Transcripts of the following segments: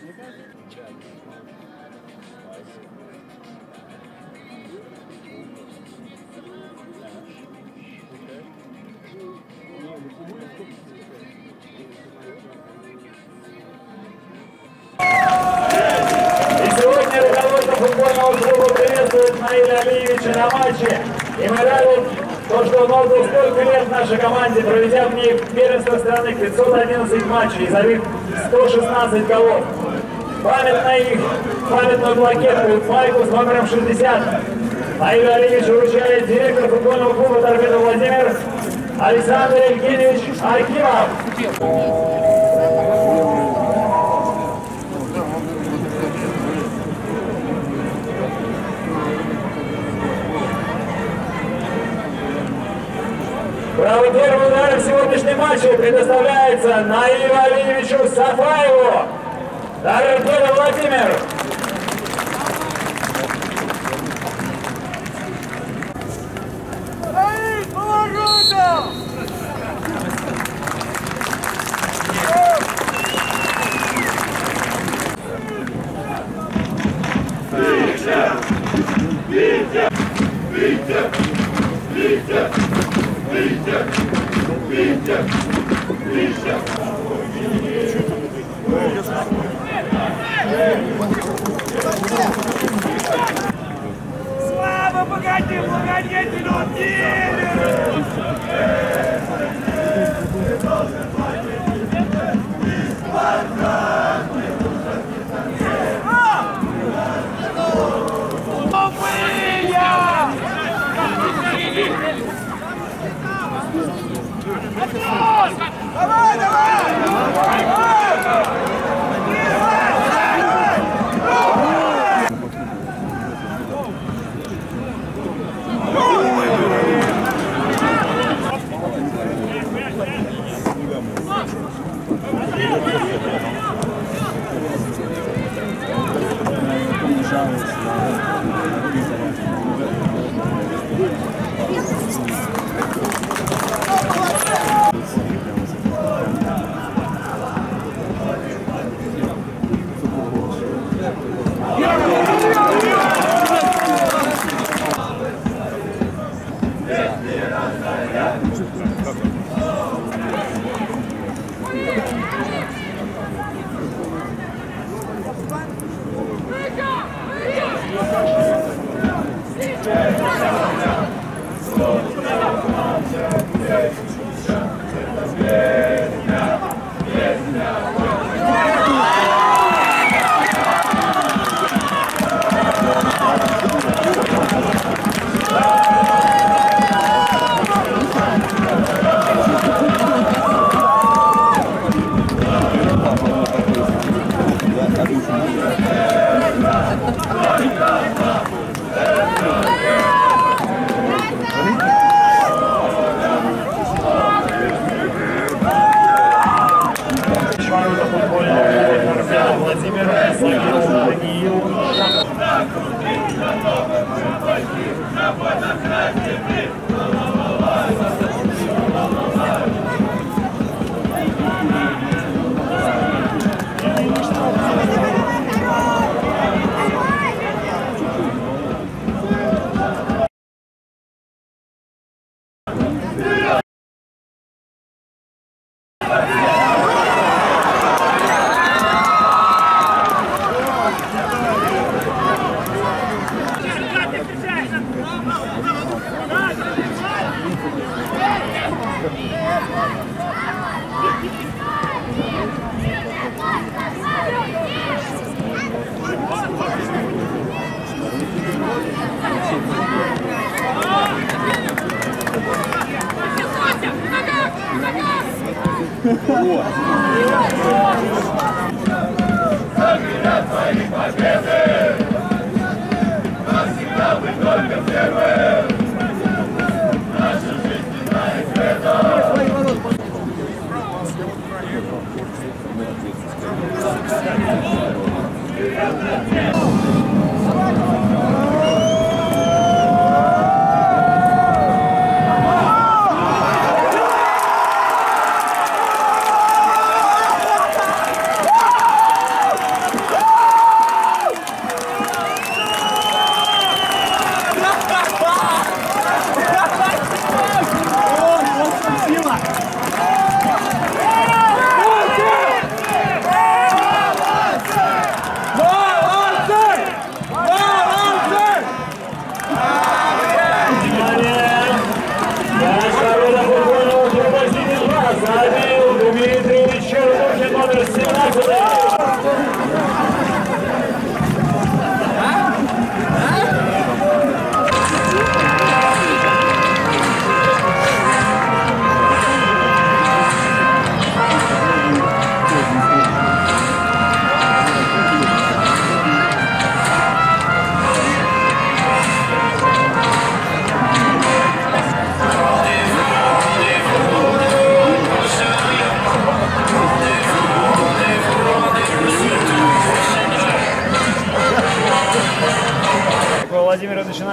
И сегодня руководство футбольного клуба приветствует Наиля Алиевича на матче. И мы рады, то, что отдал столько лет нашей команде, проведя в ней первенство страны 511 матчей и забив 116 голов. Памятно их, памятную плакетку, майку с номером 60. Наилю Алиевичу вручает директор футбольного клуба «Торпедо Владимир» Александр Евгеньевич Архимов. Право первого удара в сегодняшнем матче предоставляется Наилю Алиевичу Сафаеву. Торпедо Владимир. Vite Vite Vite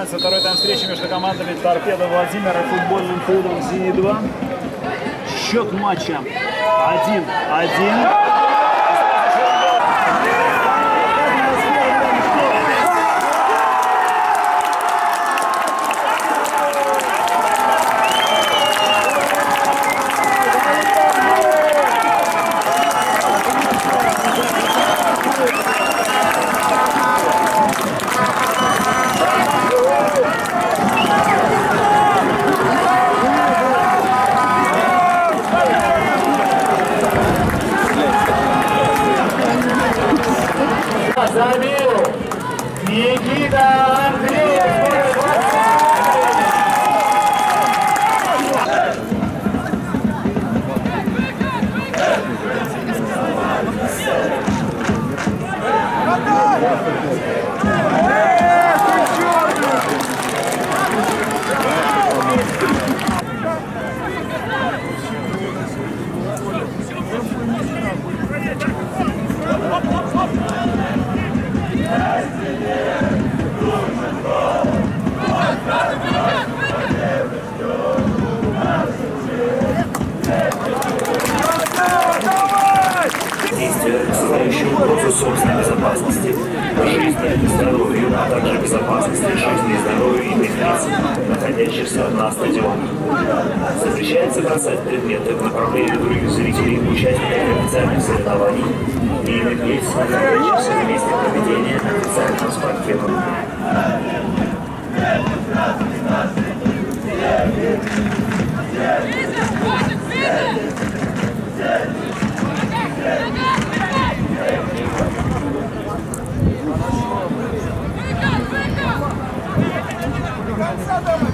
начинается второй тайм встречи между командами Торпеда Владимир и футбольным клубом Зенит-2. Счет матча 1-1. Находящихся на стадионе. Запрещается бросать предметы в направлении других зрителей, участников официальных соревнований и иных лиц, находящихся на месте проведения официального спортивного. Судью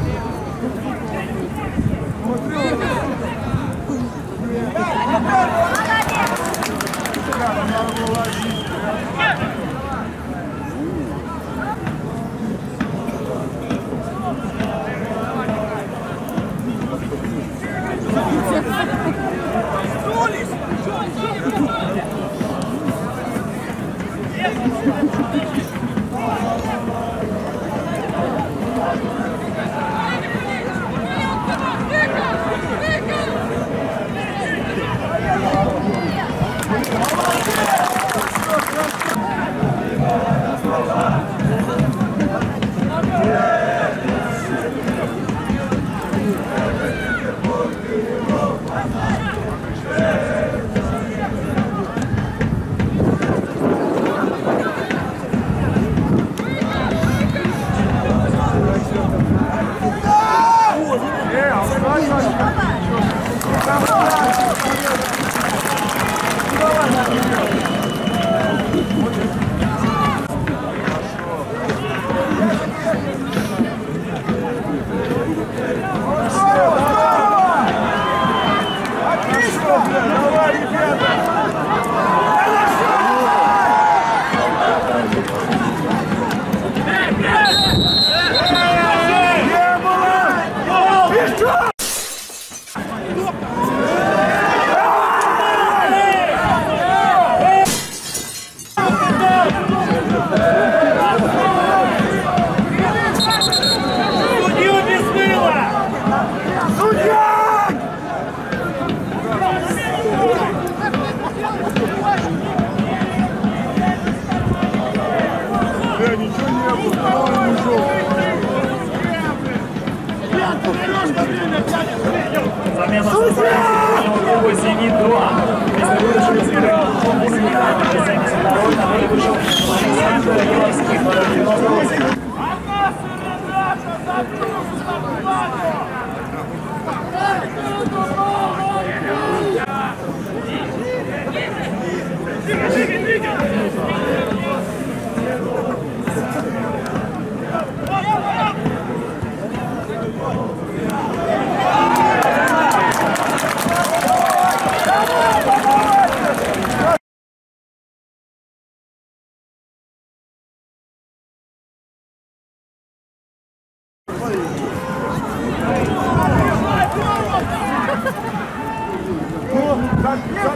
Aqui!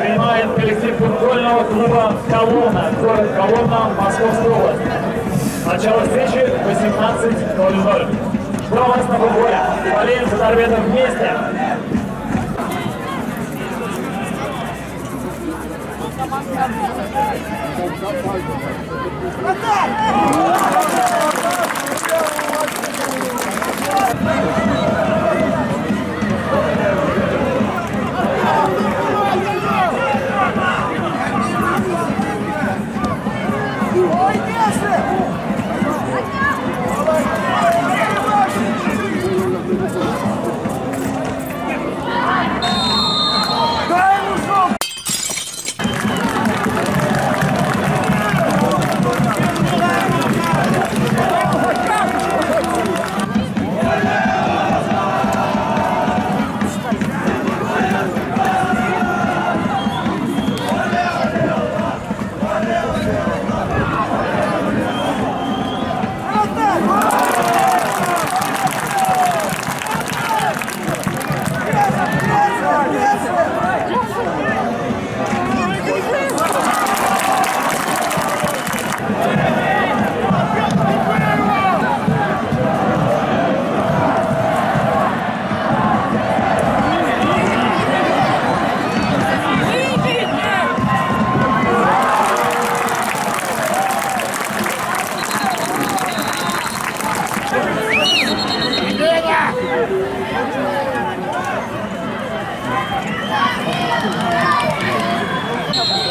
принимает коллектив футбольного клуба «Колонна», город Колонна, Московская область. Начало встречи 18.00. Жду вас на футболе. Болеем за торпедом вместе. Отдай! Olha, Whoa! Thank you.